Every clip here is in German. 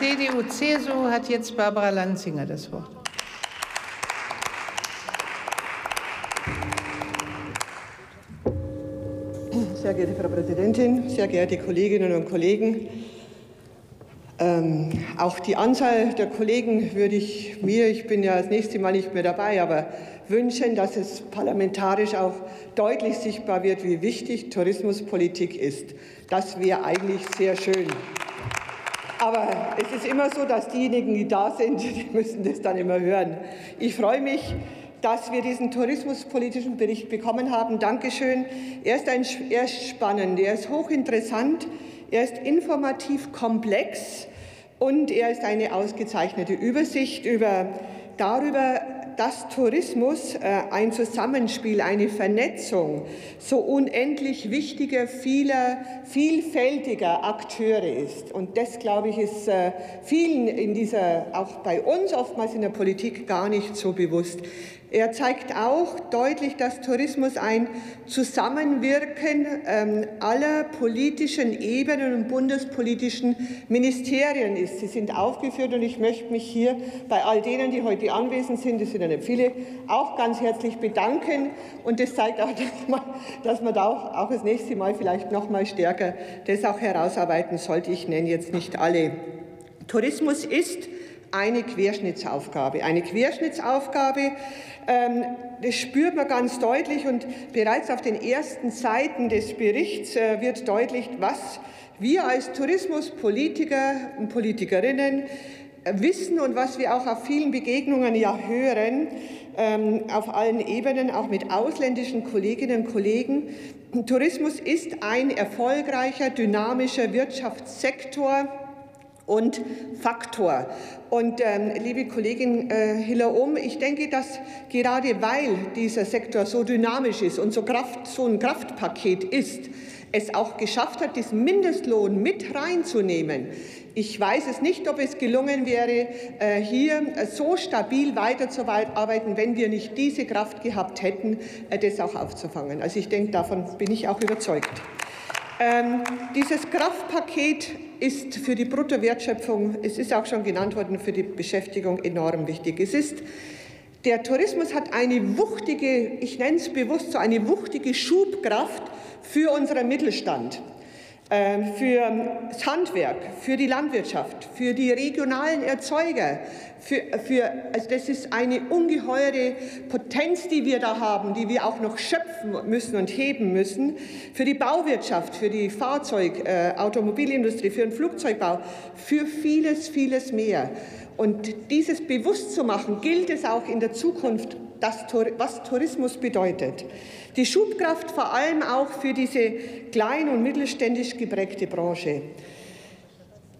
CDU-CSU hat jetzt Barbara Lanzinger das Wort. Sehr geehrte Frau Präsidentin, sehr geehrte Kolleginnen und Kollegen, ähm, auch die Anzahl der Kollegen würde ich mir, ich bin ja das nächste Mal nicht mehr dabei, aber wünschen, dass es parlamentarisch auch deutlich sichtbar wird, wie wichtig Tourismuspolitik ist. Das wäre eigentlich sehr schön. Aber es ist immer so, dass diejenigen, die da sind, die müssen das dann immer hören. Ich freue mich, dass wir diesen tourismuspolitischen Bericht bekommen haben. Dankeschön. Er ist, ein, er ist spannend, er ist hochinteressant, er ist informativ komplex und er ist eine ausgezeichnete Übersicht über, darüber, dass Tourismus äh, ein Zusammenspiel, eine Vernetzung so unendlich wichtiger, vieler, vielfältiger Akteure ist. Und das, glaube ich, ist äh, vielen in dieser, auch bei uns oftmals in der Politik gar nicht so bewusst. Er zeigt auch deutlich, dass Tourismus ein Zusammenwirken ähm, aller politischen Ebenen und bundespolitischen Ministerien ist. Sie sind aufgeführt und ich möchte mich hier bei all denen, die heute anwesend sind, es sind ja nicht viele, auch ganz herzlich bedanken. Und das zeigt auch, dass man, dass man da auch, auch das nächste Mal vielleicht noch mal stärker das auch herausarbeiten sollte. Ich nenne jetzt nicht alle. Tourismus ist eine Querschnittsaufgabe. Eine Querschnittsaufgabe, ähm, das spürt man ganz deutlich und bereits auf den ersten Seiten des Berichts äh, wird deutlich, was wir als Tourismuspolitiker und Politikerinnen äh, wissen und was wir auch auf vielen Begegnungen ja hören, ähm, auf allen Ebenen, auch mit ausländischen Kolleginnen und Kollegen. Tourismus ist ein erfolgreicher, dynamischer Wirtschaftssektor, und Faktor. Und ähm, liebe Kollegin äh, Hiller-Ohm, ich denke, dass gerade weil dieser Sektor so dynamisch ist und so, Kraft, so ein Kraftpaket ist, es auch geschafft hat, diesen Mindestlohn mit reinzunehmen. Ich weiß es nicht, ob es gelungen wäre, äh, hier so stabil weiterzuarbeiten, wenn wir nicht diese Kraft gehabt hätten, äh, das auch aufzufangen. Also ich denke, davon bin ich auch überzeugt. Ähm, dieses Kraftpaket ist für die Bruttowertschöpfung, es ist auch schon genannt worden, für die Beschäftigung enorm wichtig. Es ist der Tourismus hat eine wuchtige, ich nenne es bewusst so, eine wuchtige Schubkraft für unseren Mittelstand. Ähm, für das Handwerk, für die Landwirtschaft, für die regionalen Erzeuger. Für, für, also das ist eine ungeheure Potenz, die wir da haben, die wir auch noch schöpfen müssen und heben müssen. Für die Bauwirtschaft, für die Fahrzeug-, äh, Automobilindustrie, für den Flugzeugbau, für vieles, vieles mehr. Und dieses bewusst zu machen, gilt es auch in der Zukunft, das, was Tourismus bedeutet. Die Schubkraft vor allem auch für diese klein- und mittelständisch geprägte Branche.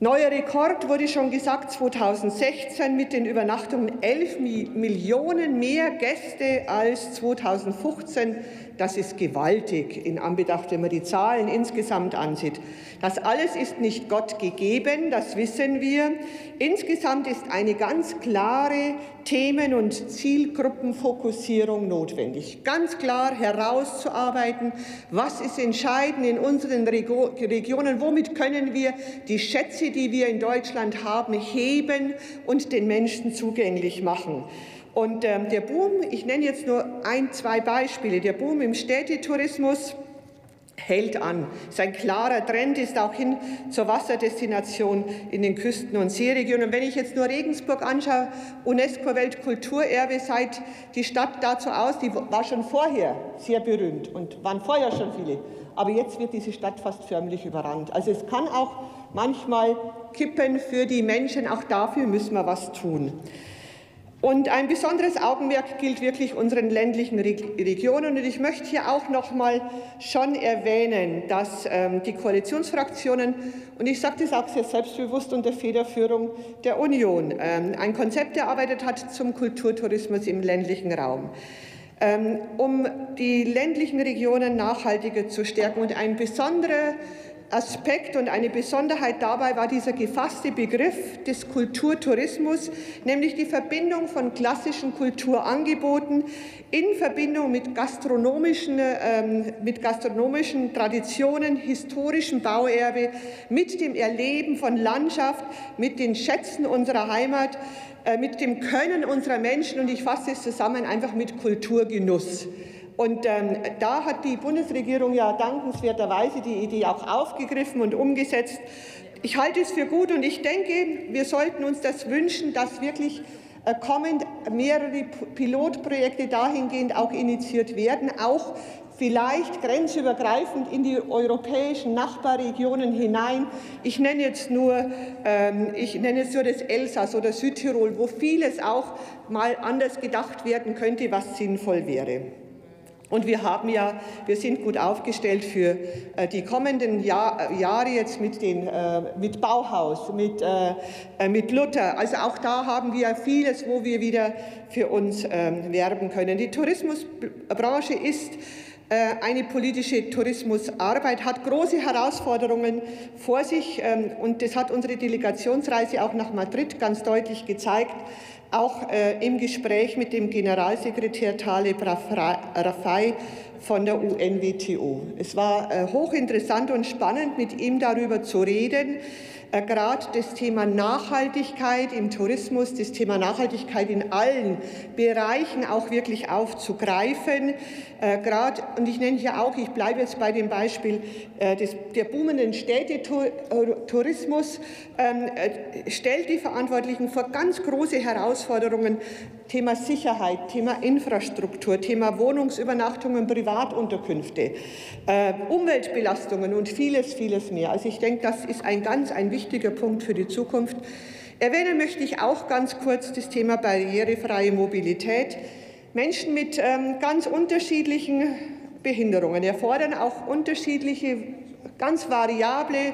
Neuer Rekord wurde schon gesagt 2016 mit den Übernachtungen 11 Millionen mehr Gäste als 2015. Das ist gewaltig in Anbetracht, wenn man die Zahlen insgesamt ansieht. Das alles ist nicht Gott gegeben, das wissen wir. Insgesamt ist eine ganz klare Themen- und Zielgruppenfokussierung notwendig. Ganz klar herauszuarbeiten, was ist entscheidend in unseren Regionen, womit können wir die Schätze, die wir in Deutschland haben, heben und den Menschen zugänglich machen. Und ähm, der Boom, ich nenne jetzt nur ein, zwei Beispiele, der Boom im Städtetourismus hält an. Sein klarer Trend ist auch hin zur Wasserdestination in den Küsten- und Seeregionen. Und wenn ich jetzt nur Regensburg anschaue, UNESCO-Weltkulturerbe, seit die Stadt dazu aus, die war schon vorher sehr berühmt und waren vorher schon viele. Aber jetzt wird diese Stadt fast förmlich überrannt. Also es kann auch manchmal kippen für die Menschen. Auch dafür müssen wir was tun. Und ein besonderes Augenmerk gilt wirklich unseren ländlichen Regionen. Und ich möchte hier auch noch mal schon erwähnen, dass ähm, die Koalitionsfraktionen, und ich sage das auch sehr selbstbewusst unter Federführung der Union, ähm, ein Konzept erarbeitet hat zum Kulturtourismus im ländlichen Raum ähm, um die ländlichen Regionen nachhaltiger zu stärken. Und ein besonderer Aspekt und eine Besonderheit dabei war dieser gefasste Begriff des Kulturtourismus, nämlich die Verbindung von klassischen Kulturangeboten in Verbindung mit gastronomischen, ähm, mit gastronomischen Traditionen, historischem Bauerbe, mit dem Erleben von Landschaft, mit den Schätzen unserer Heimat, äh, mit dem Können unserer Menschen und ich fasse es zusammen einfach mit Kulturgenuss. Und ähm, da hat die Bundesregierung ja dankenswerterweise die Idee auch aufgegriffen und umgesetzt. Ich halte es für gut und ich denke, wir sollten uns das wünschen, dass wirklich äh, kommend mehrere Pilotprojekte dahingehend auch initiiert werden, auch vielleicht grenzübergreifend in die europäischen Nachbarregionen hinein. Ich nenne jetzt nur, ähm, ich nenne jetzt nur das Elsass oder Südtirol, wo vieles auch mal anders gedacht werden könnte, was sinnvoll wäre. Und wir haben ja, wir sind gut aufgestellt für äh, die kommenden Jahr, Jahre jetzt mit, den, äh, mit Bauhaus, mit, äh, mit Luther. Also auch da haben wir vieles, wo wir wieder für uns ähm, werben können. Die Tourismusbranche ist eine politische Tourismusarbeit hat große Herausforderungen vor sich ähm, und das hat unsere Delegationsreise auch nach Madrid ganz deutlich gezeigt auch äh, im Gespräch mit dem Generalsekretär Taleb Rafai von der UNWTO. Es war äh, hochinteressant und spannend, mit ihm darüber zu reden, äh, gerade das Thema Nachhaltigkeit im Tourismus, das Thema Nachhaltigkeit in allen Bereichen auch wirklich aufzugreifen. Äh, gerade, und ich nenne hier auch, ich bleibe jetzt bei dem Beispiel äh, des, der boomenden Städtetourismus, ähm, stellt die Verantwortlichen vor ganz große Herausforderungen. Thema Sicherheit, Thema Infrastruktur, Thema Wohnungsübernachtungen, Privatunterkünfte, Umweltbelastungen und vieles, vieles mehr. Also ich denke, das ist ein ganz ein wichtiges wichtiger Punkt für die Zukunft. Erwähnen möchte ich auch ganz kurz das Thema barrierefreie Mobilität. Menschen mit ähm, ganz unterschiedlichen Behinderungen erfordern auch unterschiedliche, ganz variable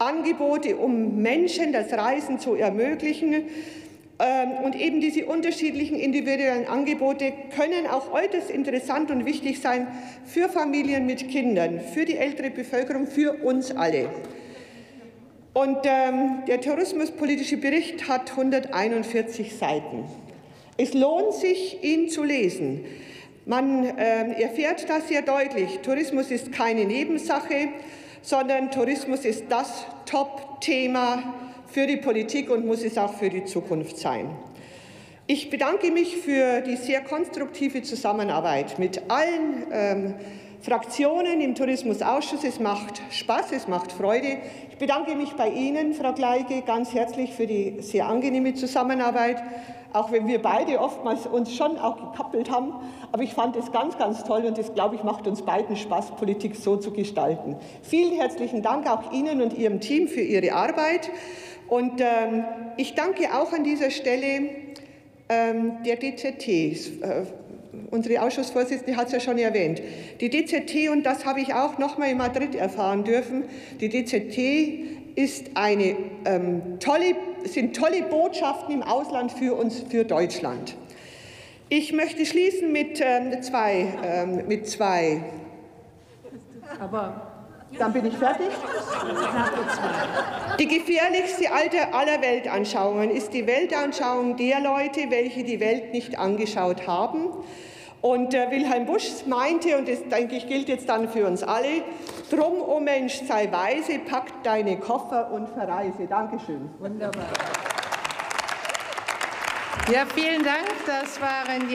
Angebote, um Menschen das Reisen zu ermöglichen. Ähm, und eben diese unterschiedlichen individuellen Angebote können auch äußerst interessant und wichtig sein für Familien mit Kindern, für die ältere Bevölkerung, für uns alle. Und ähm, der tourismuspolitische Bericht hat 141 Seiten. Es lohnt sich, ihn zu lesen. Man äh, erfährt das sehr deutlich. Tourismus ist keine Nebensache, sondern Tourismus ist das Top-Thema für die Politik und muss es auch für die Zukunft sein. Ich bedanke mich für die sehr konstruktive Zusammenarbeit mit allen ähm, Fraktionen im Tourismusausschuss. Es macht Spaß, es macht Freude. Ich bedanke mich bei Ihnen, Frau Gleige, ganz herzlich für die sehr angenehme Zusammenarbeit, auch wenn wir beide oftmals uns schon auch gekappelt haben. Aber ich fand es ganz, ganz toll und das, glaube ich, macht uns beiden Spaß, Politik so zu gestalten. Vielen herzlichen Dank auch Ihnen und Ihrem Team für Ihre Arbeit. Und ähm, ich danke auch an dieser Stelle ähm, der DZT, äh, unsere Ausschussvorsitzende hat es ja schon erwähnt. Die DZT, und das habe ich auch noch mal in Madrid erfahren dürfen, die DZT ist eine, ähm, tolle, sind tolle Botschaften im Ausland für uns, für Deutschland. Ich möchte schließen mit ähm, zwei, ähm, mit zwei. Aber dann bin ich fertig. Die gefährlichste aller Weltanschauungen ist die Weltanschauung der Leute, welche die Welt nicht angeschaut haben. Und äh, Wilhelm Busch meinte, und das denke ich gilt jetzt dann für uns alle, drum, o oh Mensch, sei weise, pack deine Koffer und verreise. Dankeschön. Wunderbar. Ja, vielen Dank. Das waren die